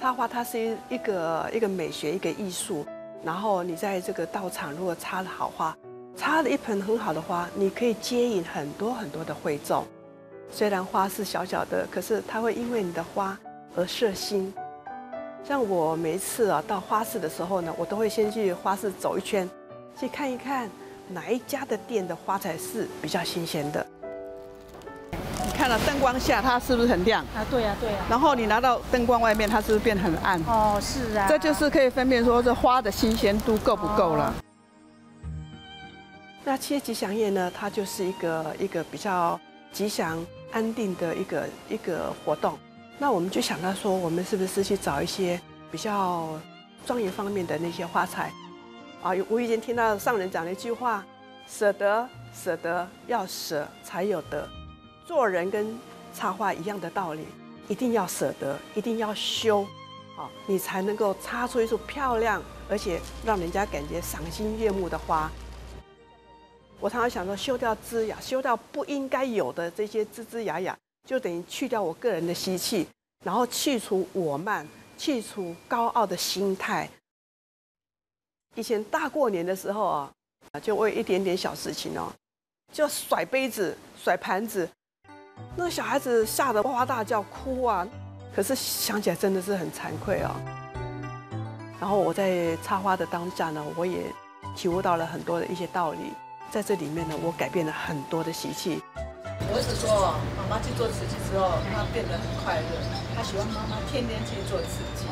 插花它是一一个一个美学，一个艺术。然后你在这个道场如果插了好花，插了一盆很好的花，你可以接引很多很多的会众。虽然花是小小的，可是它会因为你的花而摄心。像我每一次啊到花市的时候呢，我都会先去花市走一圈，去看一看哪一家的店的花材是比较新鲜的。你看到灯光下它是不是很亮？啊，对呀，对呀。然后你拿到灯光外面，它是不是变很暗？哦，是啊。这就是可以分辨说这花的新鲜度够不够了。那七月吉祥叶呢，它就是一个一个比较吉祥安定的一个一个活动。那我们就想到说，我们是不是去找一些比较庄严方面的那些花材啊？无意间听到上人讲了一句话：舍得，舍得，要舍才有得。做人跟插花一样的道理，一定要舍得，一定要修，啊，你才能够插出一束漂亮而且让人家感觉赏心悦目的花。我常常想说，修掉枝芽，修掉不应该有的这些枝枝芽芽。就等于去掉我个人的习气，然后去除我慢，去除高傲的心态。以前大过年的时候啊，就为一点点小事情哦，就甩杯子、甩盘子，那个小孩子吓得哇哇大叫、哭啊。可是想起来真的是很惭愧哦。然后我在插花的当下呢，我也体悟到了很多的一些道理，在这里面呢，我改变了很多的习气。我一直说，妈妈去做慈济之后，她变得很快乐。她喜欢妈妈天天去做慈济。